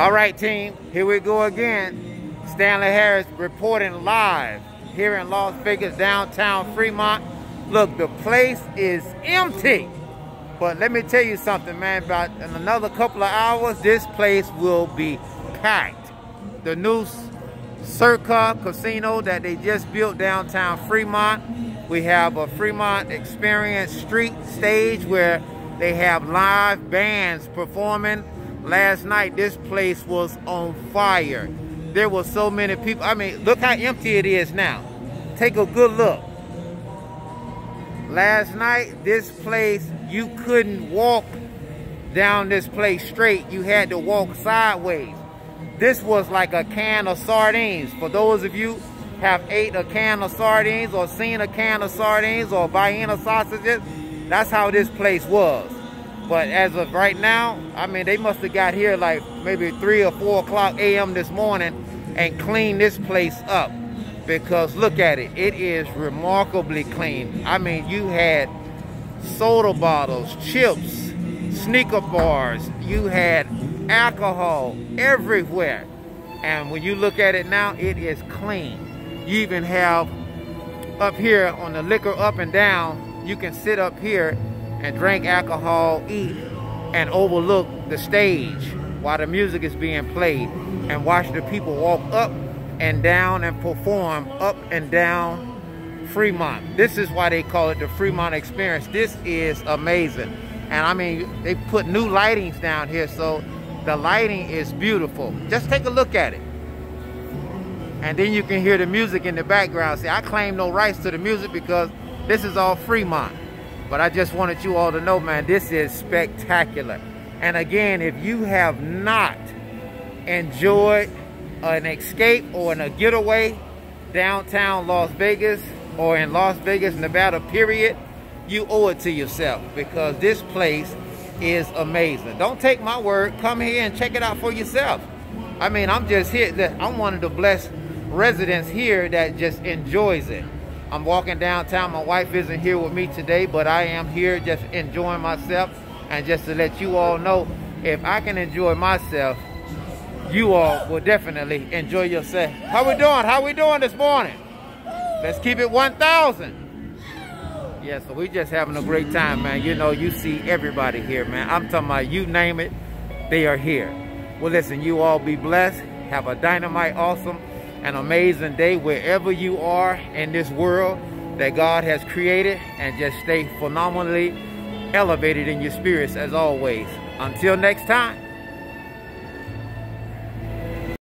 All right, team, here we go again. Stanley Harris reporting live here in Las Vegas, downtown Fremont. Look, the place is empty. But let me tell you something, man. About in another couple of hours, this place will be packed. The new Circa Casino that they just built downtown Fremont. We have a Fremont Experience Street stage where they have live bands performing last night this place was on fire. There were so many people. I mean look how empty it is now. Take a good look. Last night this place you couldn't walk down this place straight. You had to walk sideways. This was like a can of sardines. For those of you have ate a can of sardines or seen a can of sardines or Vienna sausages that's how this place was but as of right now, I mean, they must have got here like maybe 3 or 4 o'clock a.m. this morning and cleaned this place up. Because look at it. It is remarkably clean. I mean, you had soda bottles, chips, Snicker bars. You had alcohol everywhere. And when you look at it now, it is clean. You even have up here on the liquor up and down, you can sit up here and drink alcohol, eat, and overlook the stage while the music is being played and watch the people walk up and down and perform up and down Fremont. This is why they call it the Fremont Experience. This is amazing. And I mean, they put new lightings down here, so the lighting is beautiful. Just take a look at it. And then you can hear the music in the background. See, I claim no rights to the music because this is all Fremont. But I just wanted you all to know, man, this is spectacular. And again, if you have not enjoyed an escape or a getaway downtown Las Vegas or in Las Vegas, Nevada, period, you owe it to yourself because this place is amazing. Don't take my word. Come here and check it out for yourself. I mean, I'm just here. I'm one of the blessed residents here that just enjoys it. I'm walking downtown. My wife isn't here with me today, but I am here just enjoying myself. And just to let you all know, if I can enjoy myself, you all will definitely enjoy yourself. How we doing? How we doing this morning? Let's keep it 1,000. Yeah, so we just having a great time, man. You know, you see everybody here, man. I'm talking about you name it, they are here. Well, listen, you all be blessed. Have a dynamite, awesome, an amazing day wherever you are in this world that God has created and just stay phenomenally elevated in your spirits as always. Until next time.